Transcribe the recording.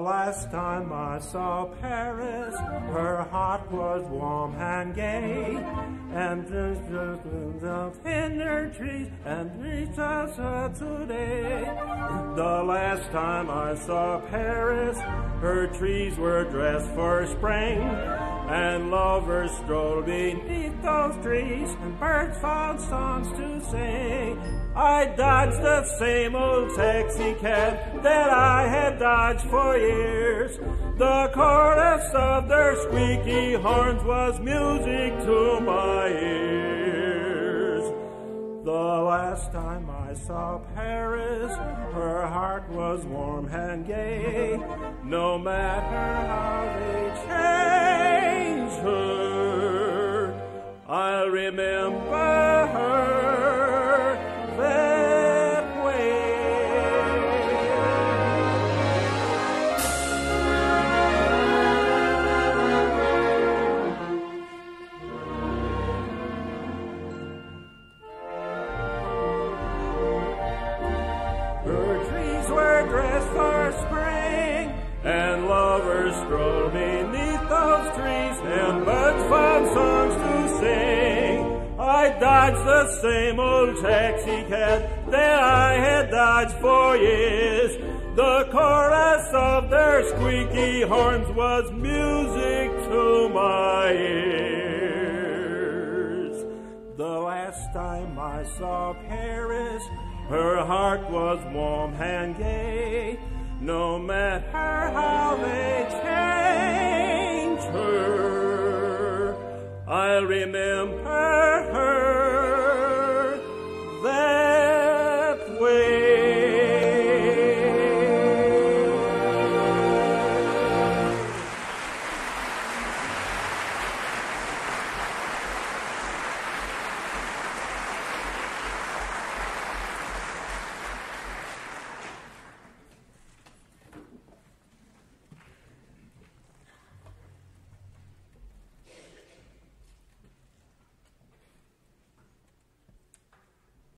last time I saw Paris, her heart was warm and gay, and just in her trees and reached us today. The last time I saw Paris, her trees were dressed for spring, and lovers stroll beneath those trees, and birds found songs to sing. I dodged the same old taxi cab that I had dodged for years. The chorus of their squeaky horns was music to my ears. The last time I saw Paris, her heart was warm and gay. No matter how I'll remember her that way. Her trees were dressed for spring, and lovers strolled beneath those trees, and birds found songs to. I dodged the same old taxi cab that I had dodged for years. The chorus of their squeaky horns was music to my ears. The last time I saw Paris, her heart was warm and gay. No matter how I'll remember her.